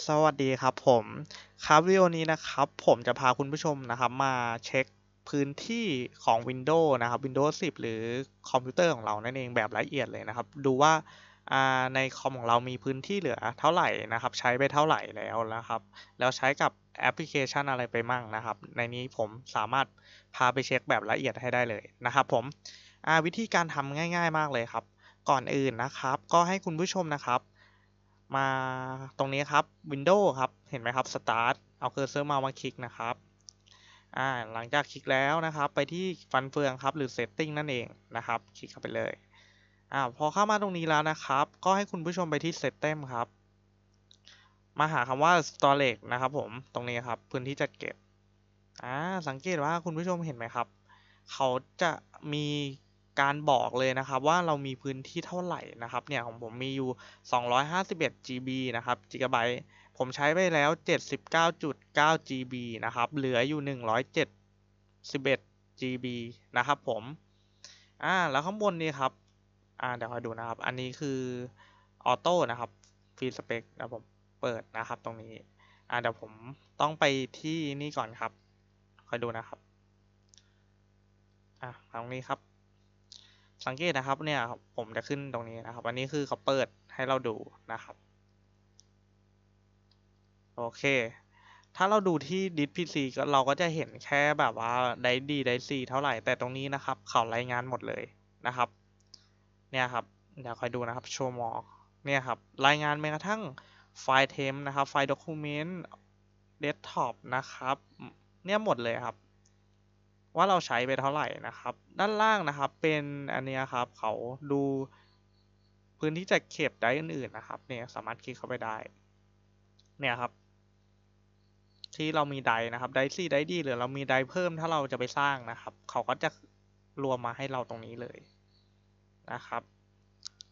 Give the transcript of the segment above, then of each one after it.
สวัสดีครับผมครับวิดีโอนี้นะครับ ผมจะพาคุณผู้ชมนะครับมาเช็คพื้นที่ของ Windows นะครับ Windows 10 หรือคอมพิวเตอร์ของเรานั่นเองแบบละเอียดเลยนะครับ ดูว่าในคอมของเรามีพื้นที่เหลือเท่าไหร่นะครับ ใช้ไปเท่าไหร่แล้วนะครับ แล้วใช้กับแอปพลิเคชันอะไรไปมั่งนะครับ ในนี้ผมสามารถพาไปเช็คแบบละเอียดให้ได้เลยนะครับ ผมวิธีการทำง่าย ๆ มากเลยครับ ก่อนอื่นนะครับ ก็ให้คุณผู้ชมนะครับ มาตรงนี้ครับ Windows ครับ เห็นไหมครับ Start เอาเคอร์เซอร์มามาคลิกนะครับอ่าหลังจากคลิกแล้วนะครับ ไปที่ฟันเฟืองครับ หรือ Setting นั่นเองนะครับ คลิกเข้าไปเลยอ่าพอเข้ามาตรงนี้แล้วนะครับ ก็ให้คุณผู้ชมไปที่ Setting ครับ มาหาคำว่า Storage นะครับผมตรงนี้ครับ พื้นที่จัดเก็บอ่าสังเกตว่าคุณผู้ชมเห็นไหมครับ เขาจะมี การบอกเลยนะครับว่าเรามีพื้นที่เท่าไหร่นะครับเนี่ยของผมมีอยู่ 251 GB นะครับ g b ผมใช้ไปแล้ว 79.9 GB นะครับ เหลืออยู่ 171 GB นะครับผมอ่าแล้วข้างบนนี้ครับอ่าเดี๋ยวคอยดูนะครับ อันนี้คือออโต้นะครับฟรีสเปคนะผมเปิดนะครับตรงนี้อ่าเดี๋ยวผมต้องไปที่นี่ก่อนครับคอยดูนะครับอะตรงนี้ครับ สังเกตนะครับเนี่ยผมจะขึ้นตรงนี้นะครับ อันนี้คือเขาเปิดให้เราดูนะครับ โอเค ถ้าเราดูที่ดิสพีซีก็เราก็จะเห็นแค่แบบว่าได้ดีได้ซีเท่าไหร่แต่ตรงนี้นะครับ เขารายงานหมดเลยนะครับ เนี่ยครับเดี๋ยวคอยดูนะครับโชว์มอเนี่ยครับ รายงานแม้กระทั่งไฟล์ temp นะครับ ไฟล์ document desktop นะครับ เนี่ยหมดเลยครับ ว่าเราใช้ไปเท่าไหร่นะครับ ด้านล่างนะครับเป็นอันนี้ครับเขาดูพื้นที่จัดเก็บได้อื่นๆนะครับเนี่ยสามารถคลิกเข้าไปได้เนี่ยครับ ที่เรามีไดนะครับไดซี่ไดดีหรือเรามีไดเพิ่มถ้าเราจะไปสร้างนะครับ เขาก็จะรวมมาให้เราตรงนี้เลยนะครับ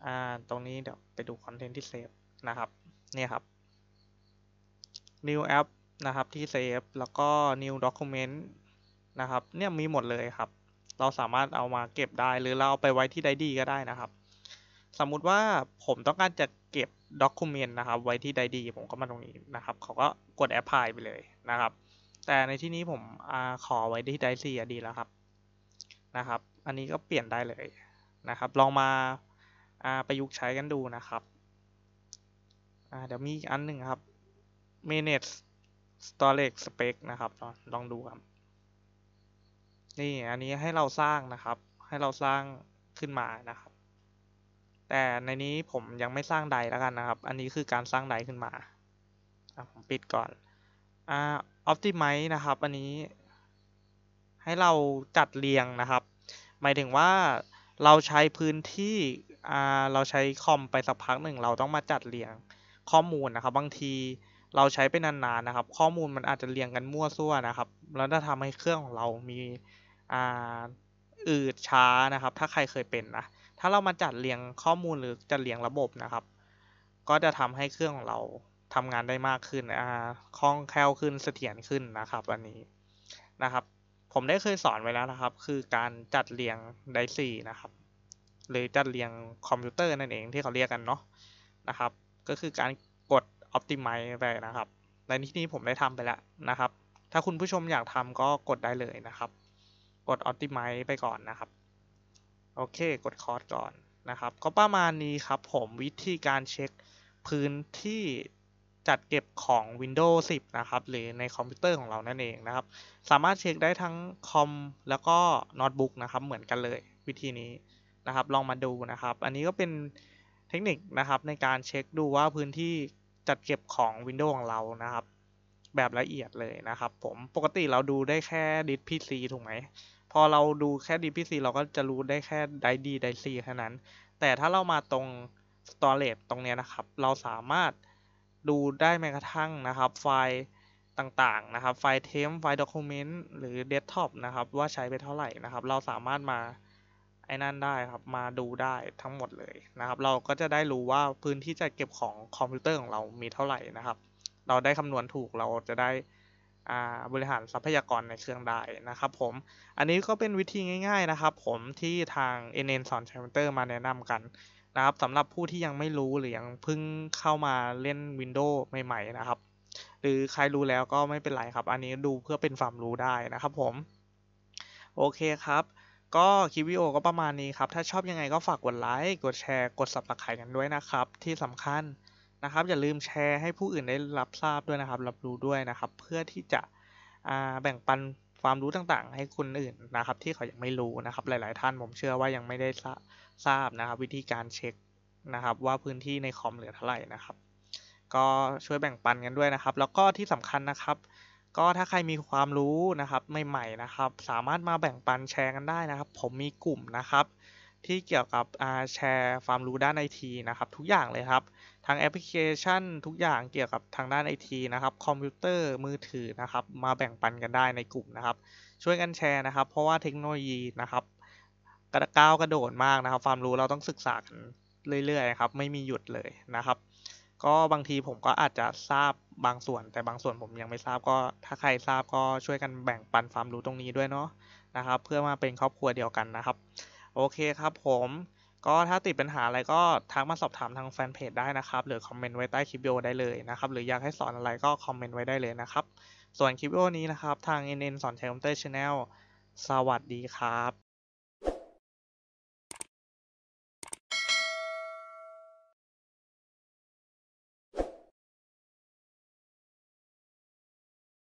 อ่าตรงนี้เดี๋ยวไปดู content ที่เซฟนะครับเนี่ยครับ new app นะครับที่เซฟแล้วก็ new document นะครับเนี่ยมีหมดเลยครับ เราสามารถเอามาเก็บได้หรือเราเอาไปไว้ที่ไดดีก็ได้นะครับ สมมุติว่าผมต้องการจะเก็บ document นะครับไว้ที่ drive D ผมก็มาตรงนี้นะครับ เขาก็กด apply ไปเลยนะครับ แต่ในที่นี้ผมขอไว้ที่ drive C ดีแล้วครับนะครับ อันนี้ก็เปลี่ยนได้เลยนะครับ ลองมาประยุกต์ใช้กันดูนะครับเดี๋ยวมีอีกอันหนึ่งครับ manage storage space นะครับ ลองดูครับ นี่อันนี้ให้เราสร้างนะครับ ให้เราสร้างขึ้นมานะครับ แต่ในนี้ผมยังไม่สร้างใดแล้วกันนะครับ อันนี้คือการสร้างใดขึ้นมาผมปิดก่อนอ่า optimize นะครับ อันนี้ ให้เราจัดเรียงนะครับ หมายถึงว่าเราใช้พื้นที่อ่าเราใช้คอมไปสักพักหนึ่งเราต้องมาจัดเรียงข้อมูลนะครับ บางทีเราใช้ไปนานๆนะครับ ข้อมูลมันอาจจะเรียงกันมั่วซั่วนะครับ แล้วจะทำให้เครื่องของเรามี อ่าอืดช้านะครับ ถ้าใครเคยเป็นนะถ้าเรามาจัดเรียงข้อมูลหรือจัดเรียงระบบนะครับ ก็จะทำให้เครื่องของเราทำงานได้มากขึ้นอ่าคล่องแคล่วขึ้นเสถียรขึ้นนะครับ อันนี้นะครับ ผมได้เคยสอนไว้แล้วนะครับ คือการจัดเรียงไดซี่นะครับหรือจัดเรียงคอมพิวเตอร์นั่นเองที่เขาเรียกกันเนาะนะครับ ก็คือการกด optimize ไปนะครับในที่นี้ผมได้ทำไปแล้วนะครับ ถ้าคุณผู้ชมอยากทำก็กดได้เลยนะครับ กด optimize ไปก่อนนะครับ โอเค กด close ก่อนนะครับ ก็ประมาณนี้ครับผมวิธีการเช็คพื้นที่จัดเก็บของ Windows 10 นะครับ หรือในคอมพิวเตอร์ของเรานั่นเองนะครับ สามารถเช็คได้ทั้งคอมแล้วก็โน้ตบุ๊กนะครับ เหมือนกันเลยวิธีนี้นะครับ ลองมาดูนะครับ อันนี้ก็เป็นเทคนิคนะครับในการเช็คดูว่าพื้นที่จัดเก็บของ Windows ของเรานะครับ แบบละเอียดเลยนะครับผมปกติเราดูได้แค่ This PC ถูกไหม พอเราดูแค่ This PC เราก็จะรู้ได้แค่ไดดีไดซีแค่นั้น แต่ถ้าเรามาตรง storage ตรงนี้นะครับ เราสามารถดูได้แม้กระทั่งนะครับ ไฟล์ต่างๆนะครับ ไฟล์ temp ไฟล์ document หรือเดสก์ท็อปนะครับ ว่าใช้ไปเท่าไหร่นะครับ เราสามารถมาไอ้นั่นได้ครับ มาดูได้ทั้งหมดเลยนะครับ เราก็จะได้รู้ว่าพื้นที่จัดเก็บของคอมพิวเตอร์ของเรามีเท่าไหร่นะครับ เราได้คำนวณถูกเราจะได้บริหารทรัพยากรในเครื่องได้นะครับผม อันนี้ก็เป็นวิธีง่ายๆนะครับผมที่ทาง NN สอนคอมพิวเตอร์มาแนะนำกันนะครับสำหรับผู้ที่ยังไม่รู้หรือยังเพิ่งเข้ามาเล่น Windows ใหม่ๆนะครับ หรือใครรู้แล้วก็ไม่เป็นไรครับ อันนี้ดูเพื่อเป็นความรู้ได้นะครับผม โอเคครับ ก็คลิปวิดีโอก็ประมาณนี้ครับ ถ้าชอบยังไงก็ฝากกดไลค์ กดแชร์ กด subscribe กันด้วยนะครับ ที่สำคัญ นะครับ อย่าลืมแชร์ให้ผู้อื่นได้รับทราบด้วยนะครับ รับรู้ด้วยนะครับ เพื่อที่จะแบ่งปันความรู้ต่างๆ ให้คนอื่นนะครับ ที่เขายังไม่รู้นะครับ หลาย ๆ ท่านผมเชื่อว่ายังไม่ได้ทราทราบนะครับ วิธีการเช็คนะครับ ว่าพื้นที่ในคอมเหลือเท่าไหร่นะครับ ก็ช่วยแบ่งปันกันด้วยนะครับ แล้วก็ที่สำคัญนะครับ ก็ถ้าใครมีความรู้นะครับใหม่ๆนะครับ สามารถมาแบ่งปันแชร์กันได้นะครับ ผมมีกลุ่มนะครับ ที่เกี่ยวกับแชร์ความรู้ด้านไอทีนะครับ ทุกอย่างเลยครับทั้งแอปพลิเคชัน ทุกอย่างเกี่ยวกับทางด้านไอทีนะครับคอมพิวเตอร์มือถือนะครับ มาแบ่งปันกันได้ในกลุ่มนะครับ ช่วยกันแชร์นะครับ เพราะว่าเทคโนโลยีนะครับกระก้าวกระโดดมากนะครับความรู้เราต้องศึกษากันเรื่อยๆครับไม่มีหยุดเลยนะครับ ก็บางทีผมก็อาจจะทราบบางส่วน แต่บางส่วนผมยังไม่ทราบก็ ถ้าใครทราบก็ช่วยกันแบ่งปันความรู้ตรงนี้ด้วยเนาะนะครับ เพื่อมาเป็นครอบครัวเดียวกันนะครับ โอเคครับผมก็ถ้าติดปัญหาอะไรก็ทักมาสอบถามทางแฟนเพจได้นะครับหรือคอมเมนต์ไว้ใต้คลิปวิดีโอได้เลยนะครับหรืออยากให้สอนอะไรก็คอมเมนต์ไว้ได้เลยนะครับส่วนคลิปวิดีโอนี้นะครับทาง NN สอนใช้คอมพิวเตอร์ channel สวัสดีครับ